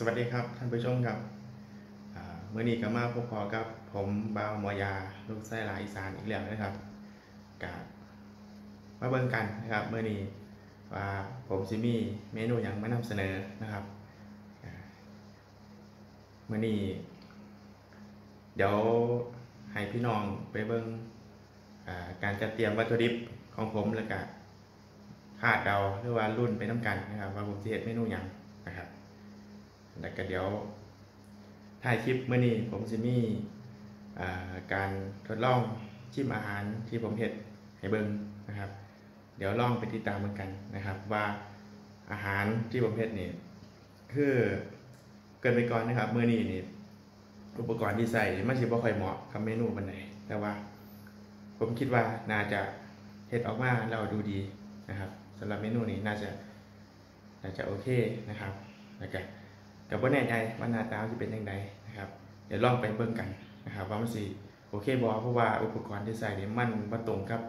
สวัสดีครับท่านผู้ชมครับเมื่อนี้ก็มาพบพอกับผมบาวมอยาลูกไส้ลายอีสานอีกแล้วนะครับกับมาเบิ่งกันนะครับเมื่อนี้ว่าผมซิมีเมนูอย่างมานำเสนอนะครับเมื่อนี้เดี๋ยวให้พี่น้องไปเบิ่งการจัดเตรียมวัตถุดิบของผมแล้วก็คาดเดาหรือว่ารุ่นไปน้ำกันนะครับว่าผมจะเฮ็ดเมนูอย่างนะครับ แล้วก็เดี๋ยวถ่ายคลิปเมื่อนี้ผมจะมีการทดลองชิมอาหารที่ผมเห็ดให้เบิ่งนะครับ เดี๋ยวลองไปติดตามเหมือนกันนะครับ ว่าอาหารที่ผมเห็ดนี่คือเกินไปก่อนนะครับเมื่อนี้นี่อุปกรณ์ที่ใส่มันสิบ่ค่อยเหมาะกับเมนูปานใดแต่ว่า ผมคิดว่าน่าจะเห็ดออกมาแล้วดูดีนะครับสำหรับเมนูนี้น่าจะน่าจะโอเคนะครับแล้วก็ กับว่าแน่ใจว่าหน้าตาจะเป็นยังไงนะครับ เดี๋ยวลองไปเบิ่งกันนะครับว่ามันสิโอเคบอเพราะว่าอุปกรณ์ที่ใส่เนี่ยมันมาตรงกับ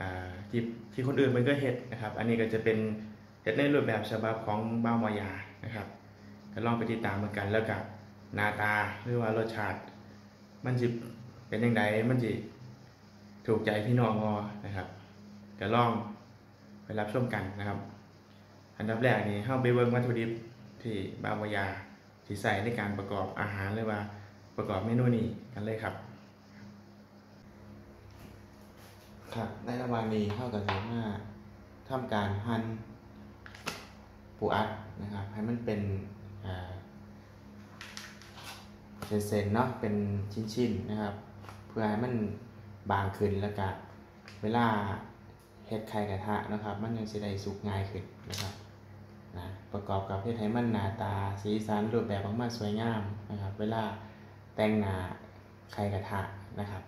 อ่าที่ที่คนอื่นมันก็เฮ็ดนะครับ อันนี้ก็จะเป็นเฮ็ดในรูปแบบฉบับของบ้ามายานะครับ ก็ลองไปติดตามเหมือนกันแล้วกับหน้าตาหรือว่ารสชาติ มันจะเป็นยังไงมันจะถูกใจพี่น้องงอนะครับก็ลองไปรับชมกันนะครับ อันดับแรกนี่เข้าไปเบิ่งวัตถุดิบ ที่บางวายาที่ใส่ในการประกอบอาหารหรือว่าประกอบเมนูนี้กันเลยครับ ครับในระหว่างนี้เข้ากับสามารถทำการหั่นปูอัดนะครับ ให้มันเป็นเส้นๆเนาะเป็นชิ้นๆนะครับ เพื่อให้มันบางขึ้นแล้วก็เวลาเฮ็ดไข่กระทะนะครับ มันยังสิได้สุกง่ายขึ้นนะครับ นะประกอบกับเฮ็ดให้มันหน้าตา สีสันรูปแบบออกมาสวยงามนะครับ เวลาแต่งหน้าไข่กระทะนะครับ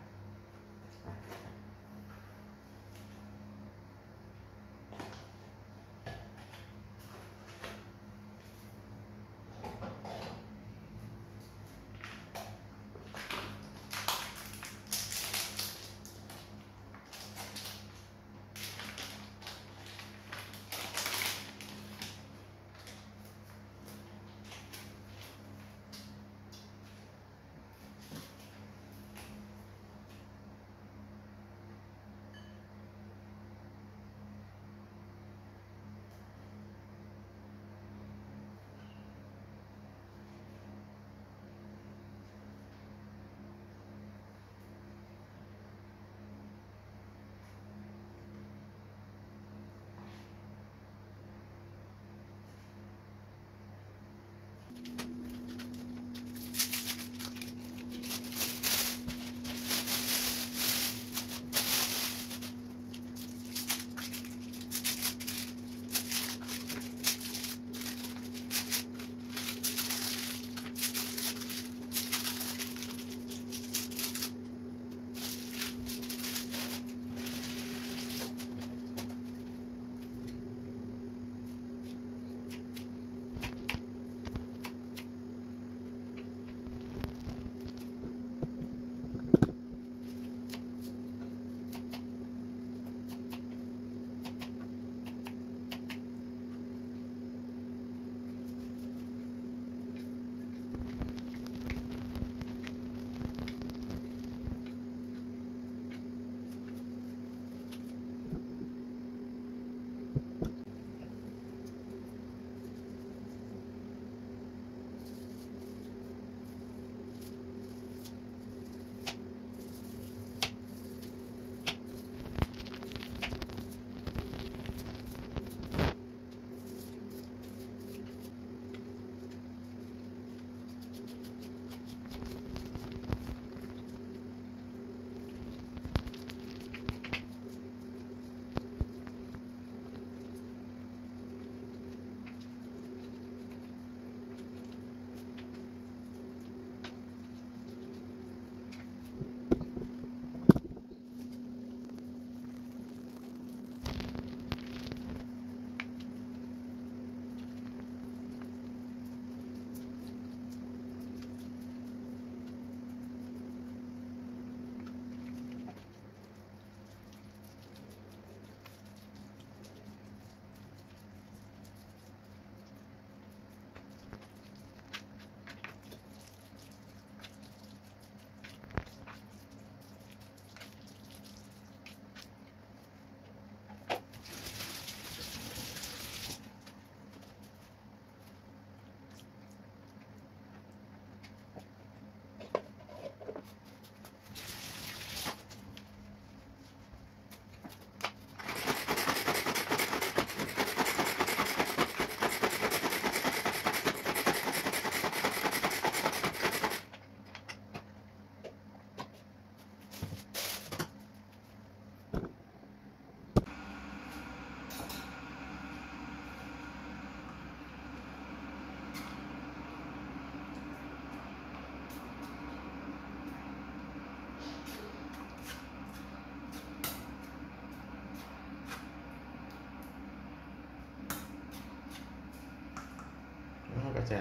ก็จะ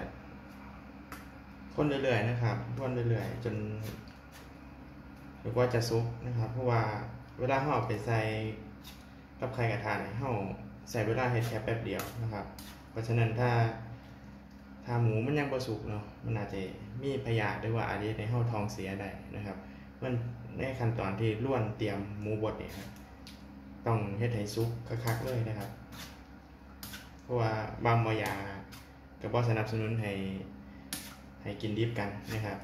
คนเรื่อยๆนะครับคนเรื่อยๆจนจนกว่าจะสุกนะครับ เพราะว่าเวลาเราเอไปใส่กับไข่กระทะเนี่ยเราใส่เวลาเฮ็ดแค่แป๊บเดียวนะครับ เพราะฉะนั้นถ้าถ้าหมูมันยังบ่สุกเนาะมันอาจจะมีพยาธิหรือว่าอาจจะในเฮาทองเสียได้นะครับ มันในขั้นตอนที่ล้วนเตรียมหมูบดเนี่ยครับต้องเฮ็ดให้สุกคักๆเลยนะครับ เพราะว่าบางบ่อยา ก็บ่สนับสนุนให้ให้กินดิบกันนะครับ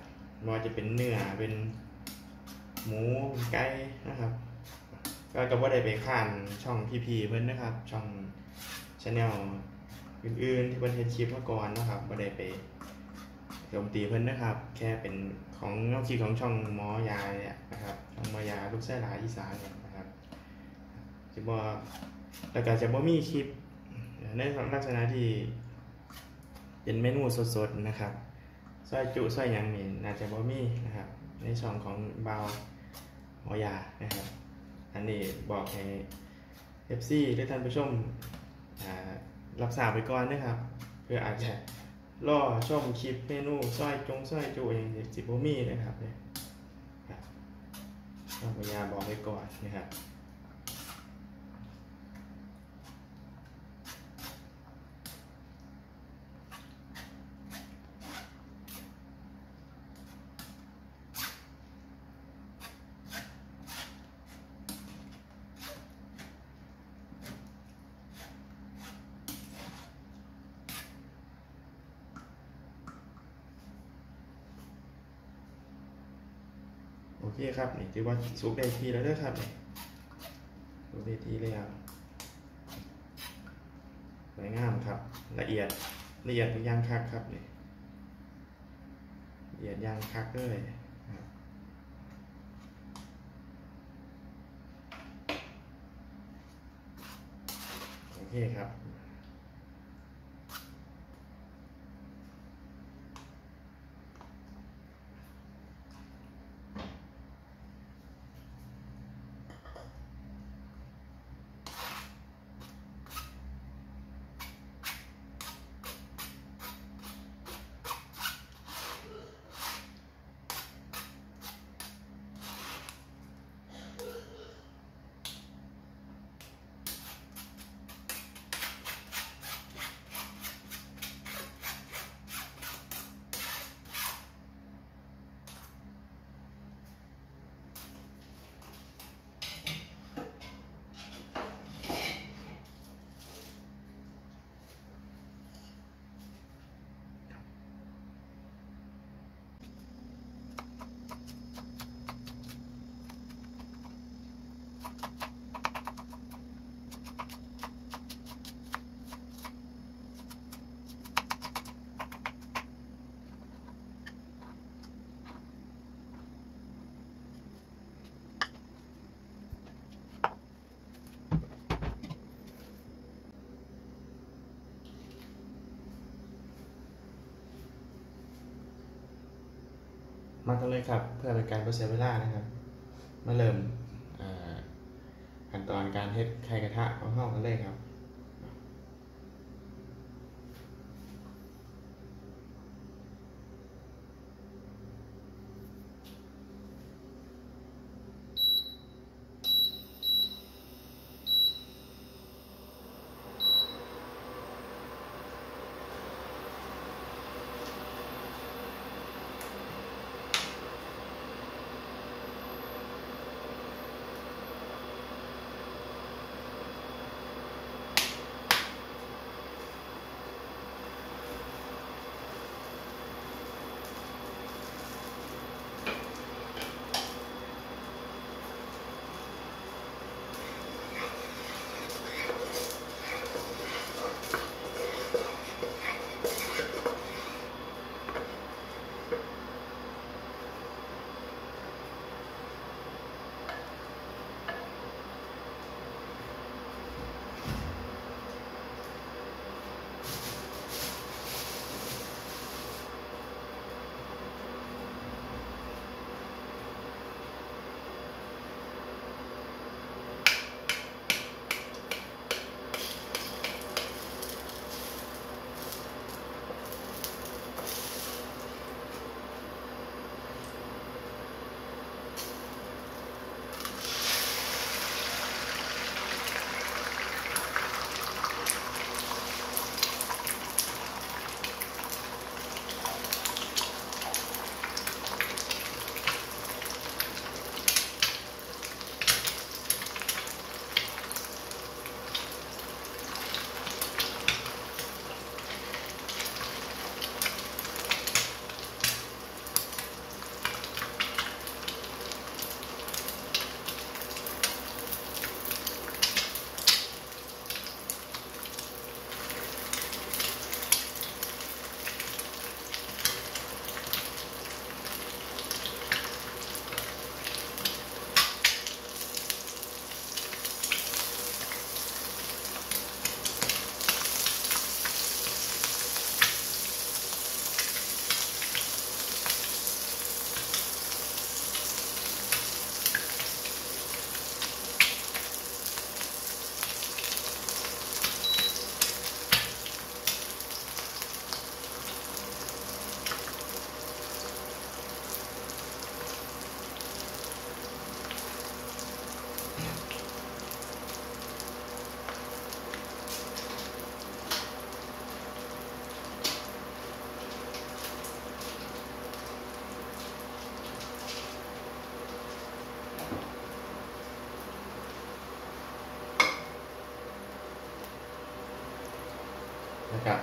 บ่ว่าจะเป็นเนื้อเป็นหมูเป็นไก่นะครับ ก็ก็บ่ได้ไปข้านช่องพี่ๆเพิ่นนะครับ ช่อง channel อื่นๆที่เพิ่นเฮ็ดคลิปมาก่อนนะครับบ่ได้ไปโจมตีเพิ่นนะครับ แค่เป็นของแนวคิดของช่องหมอยาเนี่ยนะครับช่องหมอยาลูกไส้หลายอีสานเนี่ยนะครับสิบ่แล้วก็จะบ่มีคลิปในลักษณะที่ เป็นเมนูสดๆนะครับซอยจุซอยยังนี่น่าจะบ่มีนะครับ ในช่องของเบาหมอยานะครับ อันนี้บอกให้ FC หรือท่านผู้ชมอ่ารับทราบไปก่อนนะครับเพื่ออาจจะรอชมคลิปเมนูซอยจงซอยจูอย่างนี้สิบมีนะครับเนี่ยครับต้อยาบอกไว้ก่อนนะครับ ครับนี่ถือว่าสุกได้ทีแล้วเด้อครับนี่สุกได้ทีแล้วสวยงามครับ ละเอียดละเอียดย่างคักครับนี่ละเอียดยางคักเลยโอเคครับ มากันเลยครับ เพื่อเป็นการประเสียเวลานะครับ มาเริ่มขั้นตอนการเฮ็ดไข่กระทะของเฮากันเลยครับ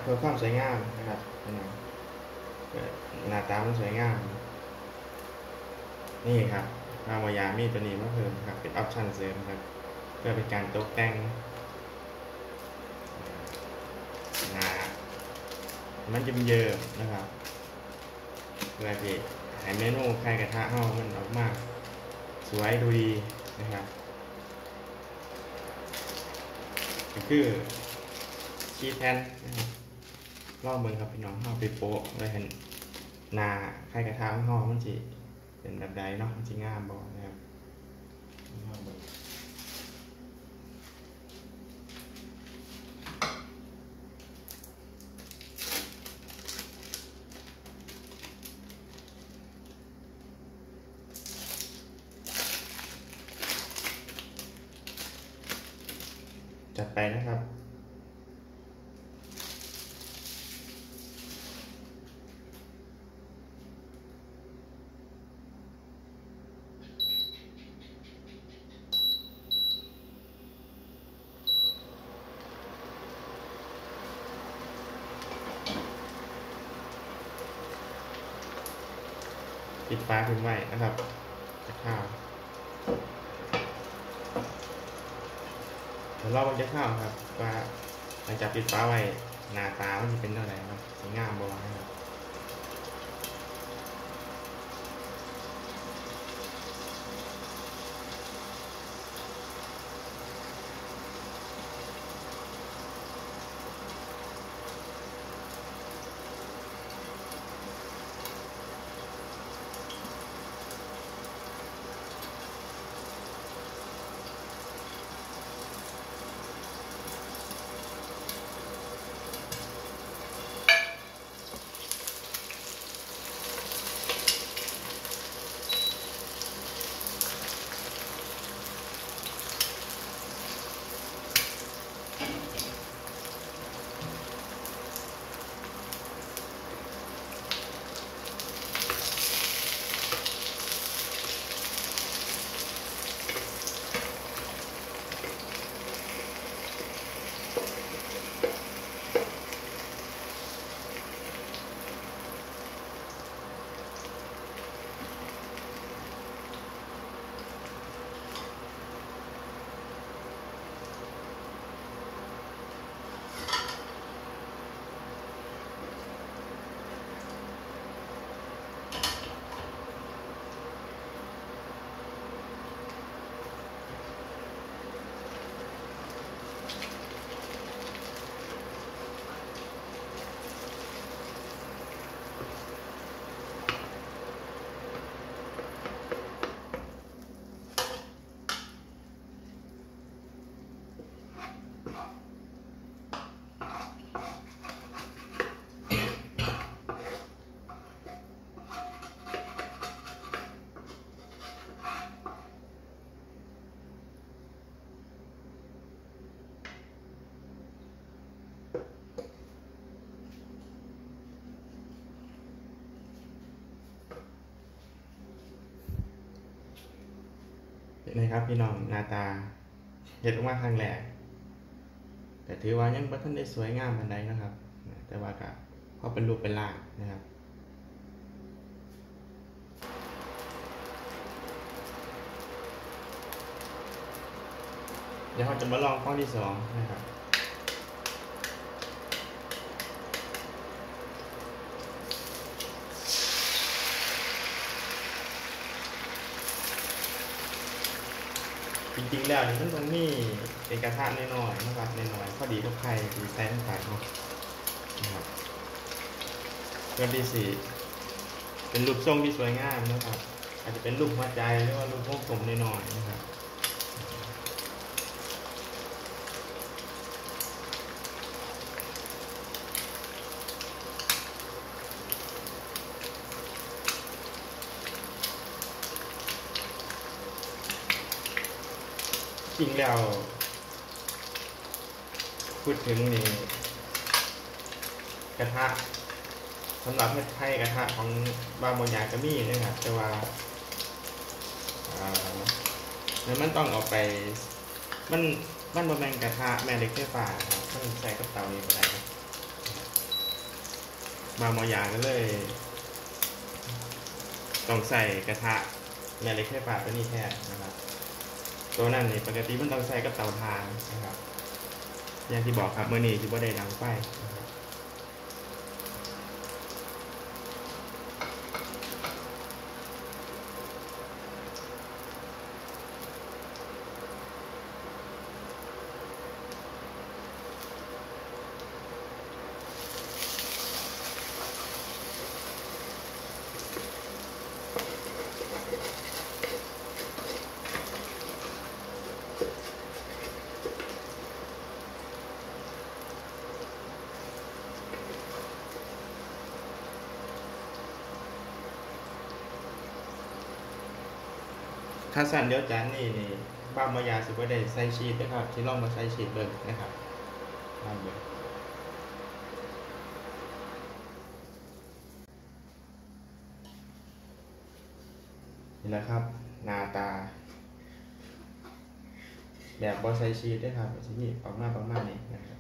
เพื่อความสวยงามนะครับหน้าตามันสวยงาม นี่ครับมามายามีตัวนี้มาเพิ่มครับ เป็นออปชั่นเสริมครับ เพื่อเป็นการตกแต่งหน้ามันจะเยิ้มนะครับเพื่อที่ให้เมนูไข่กระทะเฮามันออกมาสวยดูดีนะครับก็คือชีแทนนะครับ ลอเมืองครับพี่น้องเฮาไปโปะไว้เห็นนาไข่กระทะของมันจีเป็นแบบใดเนาะมันจีงามบอกนะครับลองเบิ่งจัดไปนะครับ ปิดฟ้าทิ้งไว้นะครับจะข้าวเดี๋ยวเรามันจะข้าวครับว่าหลังจากปิดฟ้าไว้หน้าตามันจะเป็นเท่าไหร่ครับสวยงามบ่นะครับ นะครับ พี่น้องหน้าตาเห็ดออกมาครั้งแรกแต่ถือว่ายังบ่ทันได้สวยงามปานไดนะครับ แต่ว่าก็พอเป็นรูปเป็นล่างนะครับเดี๋ยวเราจะมาลองข้อที่สองนะครับ จ ริงๆแล้วนี่มันตรงนี้เป็นกระทะน้อยๆนะครับน้อยๆพอดีกับไข่ที่ใส่ลงไปเนาะนะครับเพื่อที่สีเป็นรูปทรงที่สวยงามนะครับ อาจจะเป็นรูปหัวใจหรือว่ารูปวงกผมน้อยๆนะครับ จริงแล้ว พูดถึงนี่กระทะสำหรับเฮ็ดไทยกระทะของบางบนยางก็มีนะครับแต่ว่าเอ่อแล้วมันต้องเอาไป มันมันบนแมนกระทะแม่เล็กไฟฟ้าครับมันใส่กับเตานี้ก็ได้ครับางอยาก็เลย ต้องใส่กระทะแม่เล็กไฟฟ้าตัวนี้แทนนะครับ ตัวนั้นนี่ปกติมันต้องใส่กับเตาถ่านนะครับอย่างที่บอกครับเมื่อนี้ที่บ่ได้ดังไฟนะครับาสั้นเดียวจานนี่นี่บ้ามายาสิบ่ได้ใส่ชีสนะครับที่ลองมาใส่ชีดเบิ่งนะครับลองเบิ่งนี่แหละครับหน้าตา แบบบอใส่ชีสด้วยครับชิ้นนี้ออกมาประมาณนี้นะครับ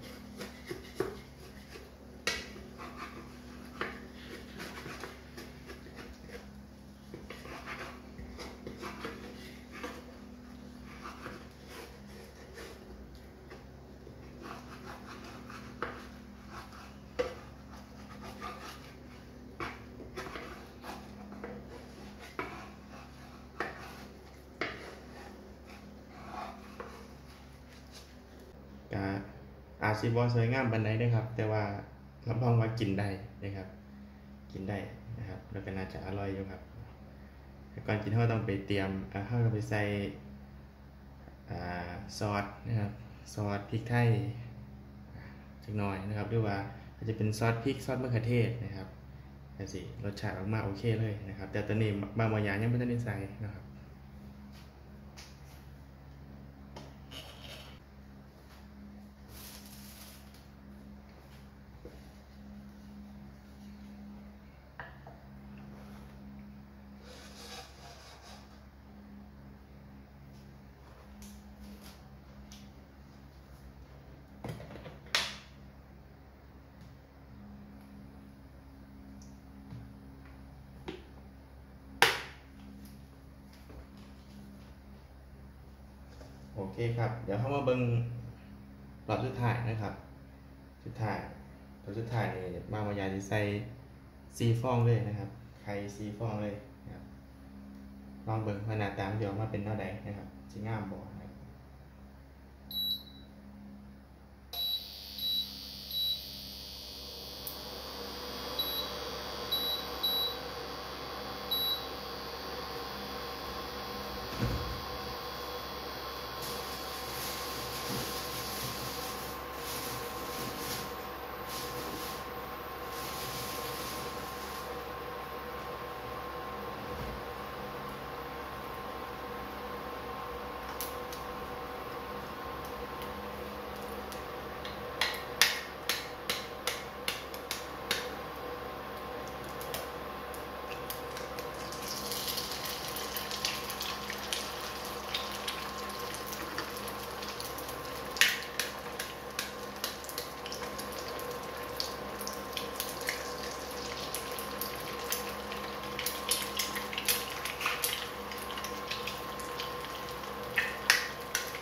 ก็อาจ สิบ่สวยงามปานใดเด้อครับ แต่ว่ารับรองว่ากินได้นะครับ กินได้นะครับ แล้วก็น่าจะอร่อยอยู่ครับก่อนกินเราต้องไปเตรียมอ่าเราก็ไปใส่อ่าซอสนะครับซอสพริกไทยจักหน่อยนะครับหรือว่าอาจจะเป็นซอสพริกซอสมะเขือเทศนะครับแต่สิรสชาติออกมาโอเคเลยนะครับ แต่ตอนนี้บางบางอย่างยังไม่ทันได้ใส่นะครับ เคครับ เดี๋ยวเข้ามาเบิ้งรอบสุดท้ายนะครับสุดท้ายรอบสุดท้ายนี่มามายาจะใส่ซีฟองเลยนะครับ ไข่ซีฟองเลยนะครับลองเบิ้งขนาดตามเดี๋ยวมาเป็นเท่าใดนะครับสิงามบ่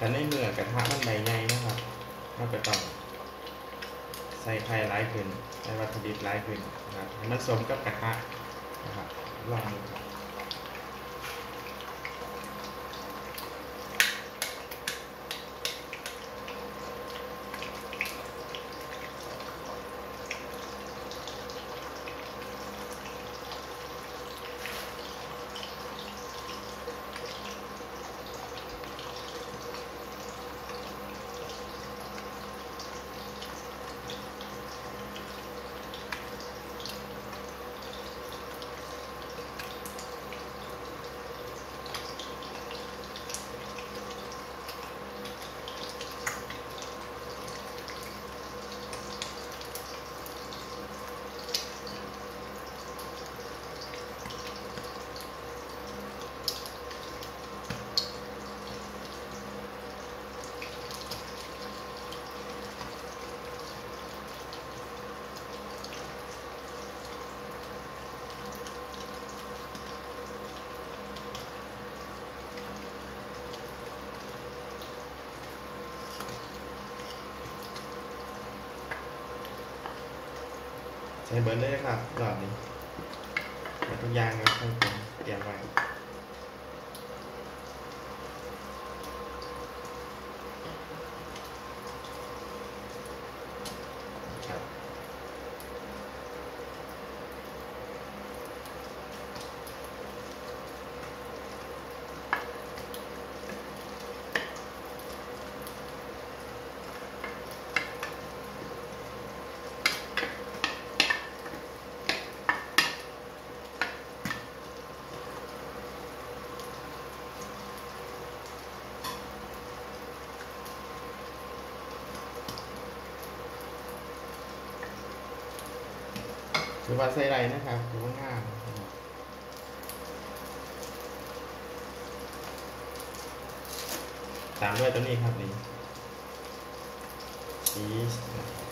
แต่ในเมื่อกระทะมันใบใหญ่นะครับเราก็ต้องใส่ไข่ร้ายขึ้นใส่วัตถุดิบร้ายขึ้นนะครับให้มันสมกับกระทะนะครับลองดูครับ ใส่เบิร์ดเลยครับหลอดนี้ทุกอย่างนะครับท่านผู้ชมเตรียมไว้ ว่าใส่ไรนะครับดูง่ายตามด้วยตัวนี้ครับนี่ชีสนะครับ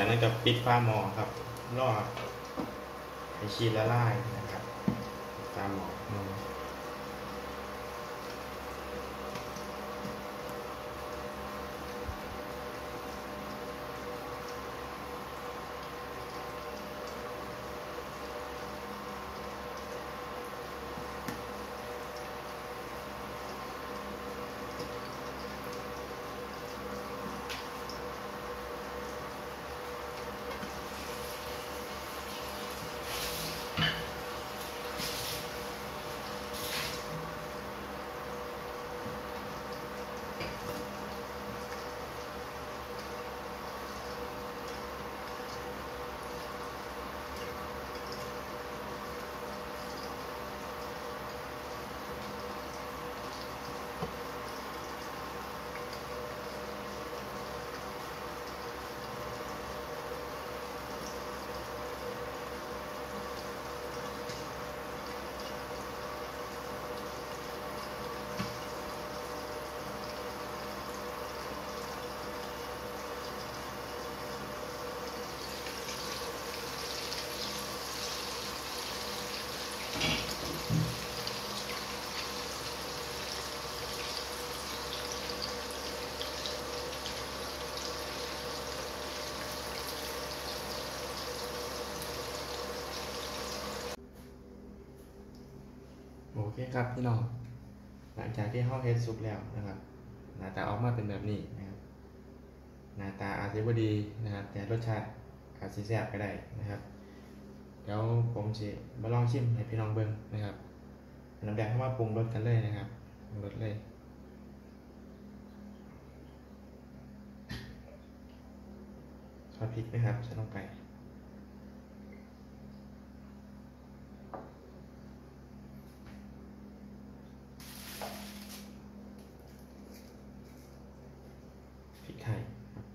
จากนั้นก็ปิดฝ้าหม้อครับรอให้ชีละลาย คครับพี่น้อง หลังจากที่ห้องเฮดซุปแล้วนะครับ หน้าตาออกมาเป็นแบบนี้นะครับ หน้าตาอาจจะบ่ดีนะครับ แต่รสชาติอาจจะแซ่บก็ได้นะครับ เดี๋ยวผมจะมาลองชิมให้พี่น้องเบิ่งนะครับน้ำแดงเข้ามาปรุงรสกันเลยนะครับรสเลยทอดพริกไหมครับใส่ลงไป พริกไทยครับ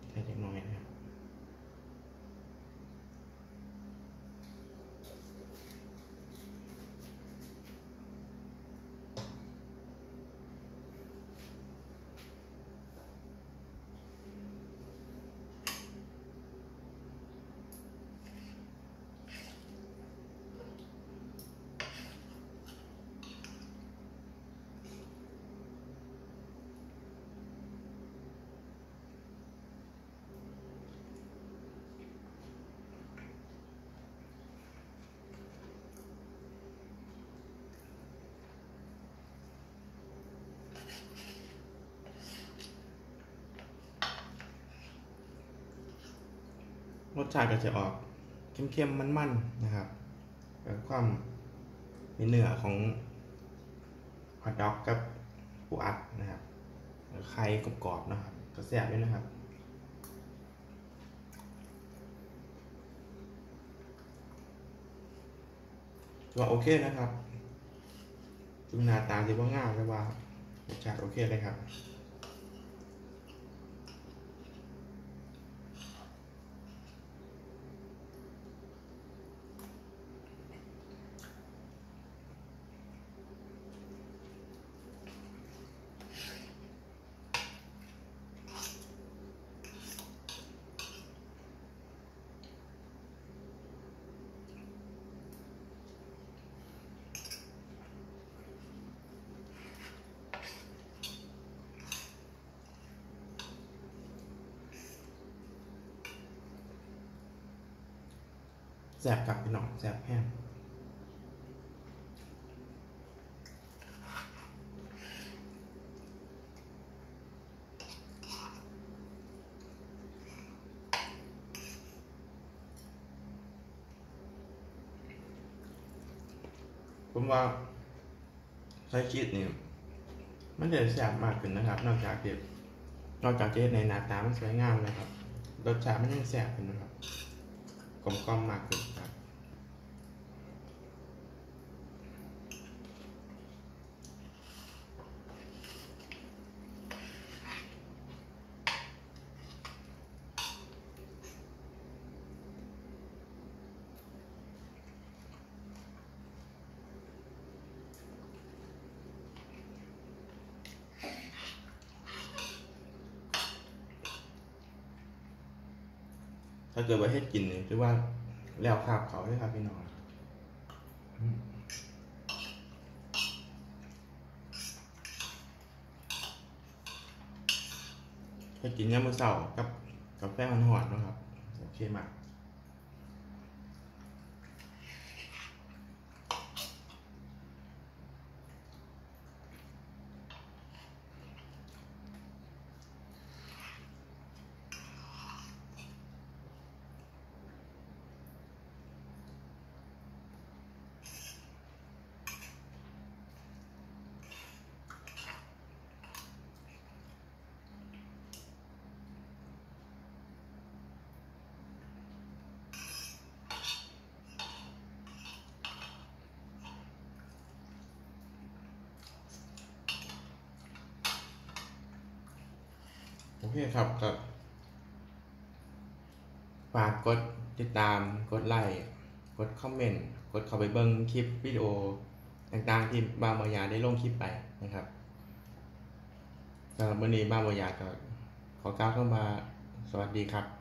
พริกไทยเล็กน้อยนะครับ พ รสชาติก็จะออกเข้มๆมันๆนะครับความมีเนื้อของฮอทดอกกับปูอัดนะครับไข่กรอบๆนะครับก็แซ่บด้วยนะครับว่าโอเคนะครับถึงหน้าตาจะว่าง่ายแต่ว่ารสชาติโอเคเลยครับ แสบ กับพี่น้องแสบแห้งผมว่าใช้ชีสนี่มันจะแสบมากขึ้นนะครับ นอกจากเด็ดนอกจากจะเห็นในหน้าตามันสวยงามนะครับรสชาติมันยังแสบขึ้นนะครับกลมกล่อมมากขึ้นครับ เกิดว่าให้กินเนี่ยคือว่าแล้วคาบเขาด้วยครับพี่น้องอืมให้กินยามมื้อเช้ากับกาแฟหอนๆนะครับ โอเคมาก โอเคครับก็ฝากกดติดตามกดไลค์กดคอมเมนต์กดเข้าไปเบิ่งคลิปวิดีโอต่างๆที่บ้ามายาได้ลงคลิปไปนะครับสำหรับวันนี้บ้ามายาก็ขอกล่าวเข้ามาสวัสดีครับ